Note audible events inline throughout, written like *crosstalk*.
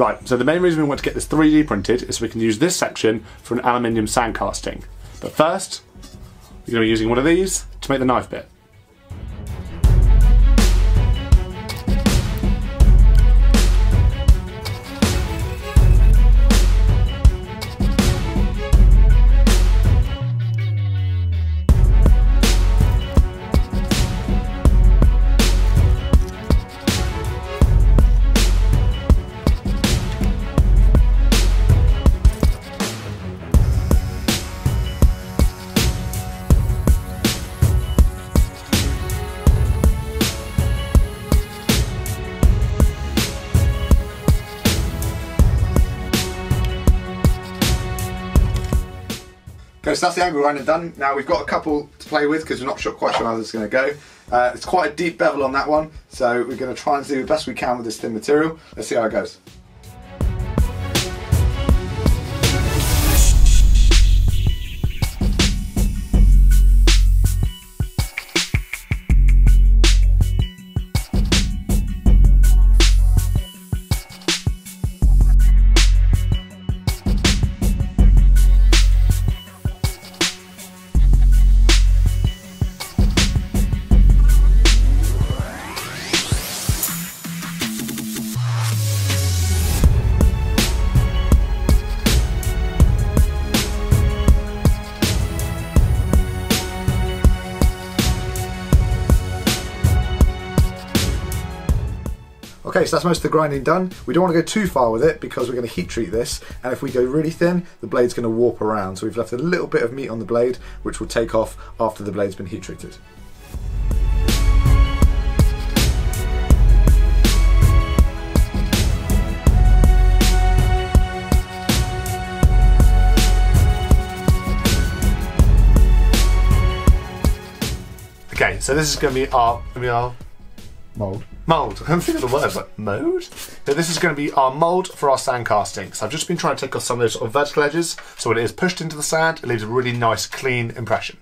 Right, so the main reason we want to get this 3D printed is so we can use this section for an aluminium sand casting. But first, we're going to be using one of these to make the knife bit. So that's the angle grinder done. Now we've got a couple to play with because we're not sure, quite sure how this is going to go. Uh, it's quite a deep bevel on that one, so we're going to try and do the best we can with this thin material. Let's see how it goes. Okay, so that's most of the grinding done. We don't want to go too far with it because we're going to heat treat this, and if we go really thin, the blade's going to warp around. So we've left a little bit of meat on the blade, which will take off after the blade's been heat treated. Okay, so this is going to be our, be our Mold. Mould. I can't think of the word, but mode? So this is going to be our mould for our sand casting. So I've just been trying to take off some of those sort of vertical edges, so when it is pushed into the sand, it leaves a really nice, clean impression.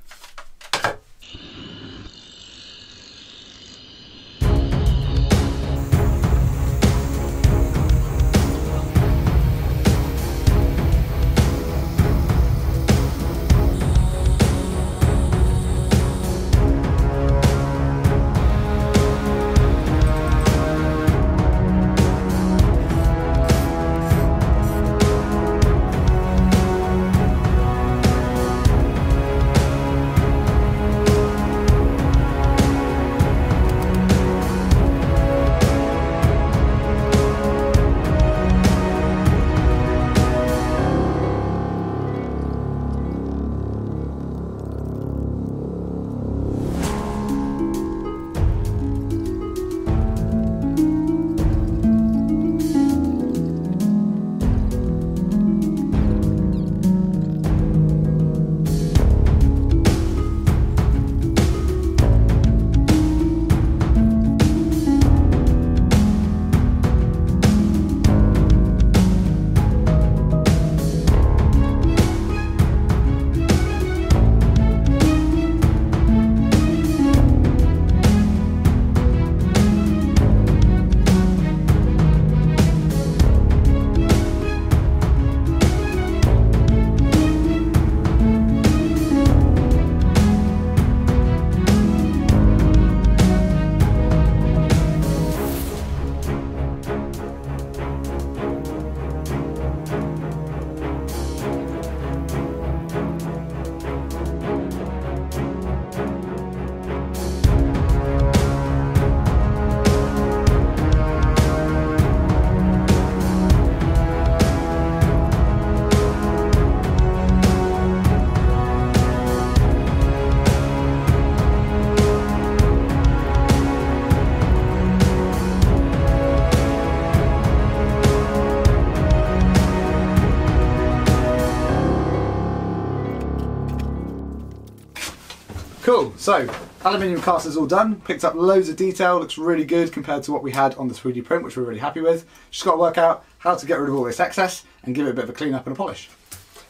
Cool, so aluminium cast is all done, picked up loads of detail, looks really good compared to what we had on the 3D print, which we're really happy with. Just got to work out how to get rid of all this excess and give it a bit of a clean up and a polish.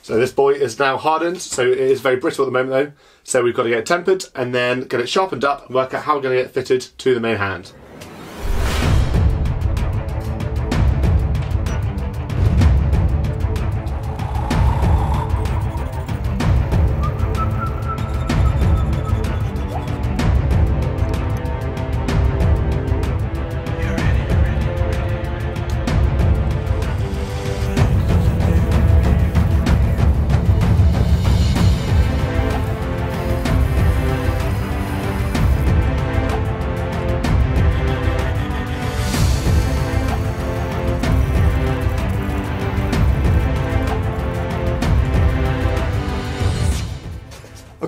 So this boy is now hardened, so it is very brittle at the moment though. So we've got to get it tempered and then get it sharpened up and work out how we're going to get it fitted to the main hand.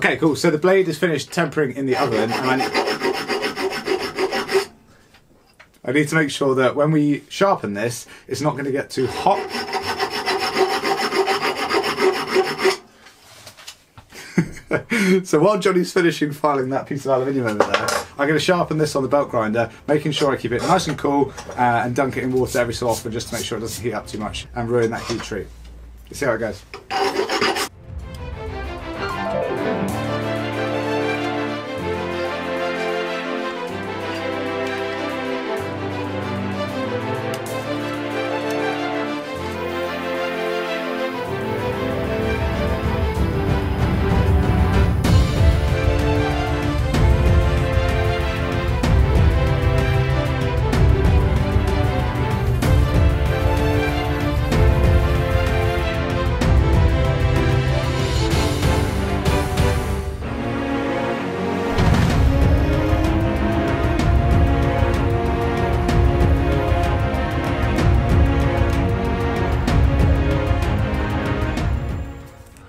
Okay, cool. So the blade is finished tempering in the oven, and I need, to make sure that when we sharpen this, it's not going to get too hot. *laughs* so while Johnny's finishing filing that piece of aluminium over there, I'm going to sharpen this on the belt grinder, making sure I keep it nice and cool uh, and dunk it in water every so often just to make sure it doesn't heat up too much and ruin that heat treat. Let's see how it goes.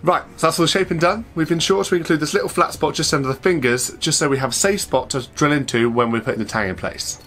Right, so that's all the shaping done. We've been sure to include this little flat spot just under the fingers, just so we have a safe spot to drill into when we're putting the tang in place.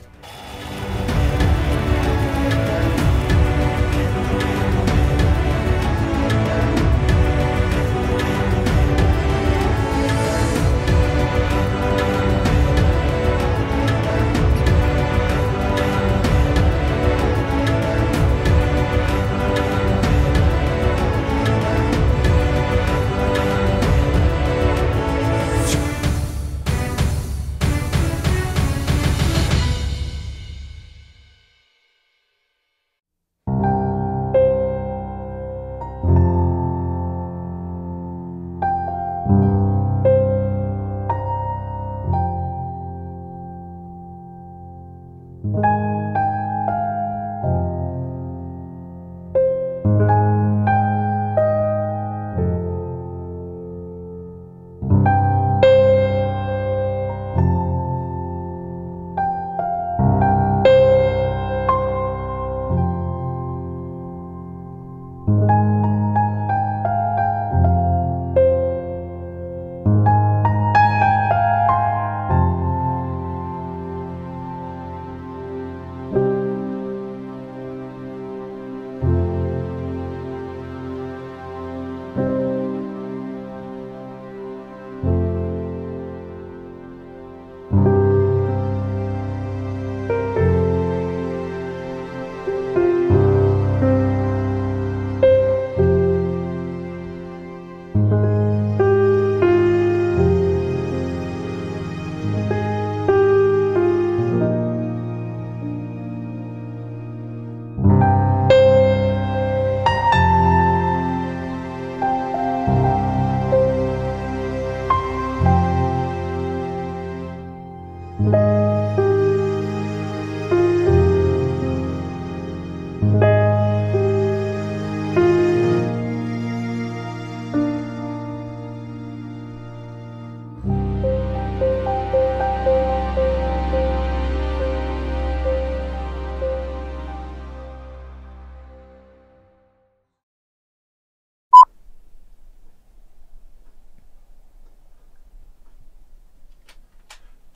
Da,